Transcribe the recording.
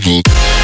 devil.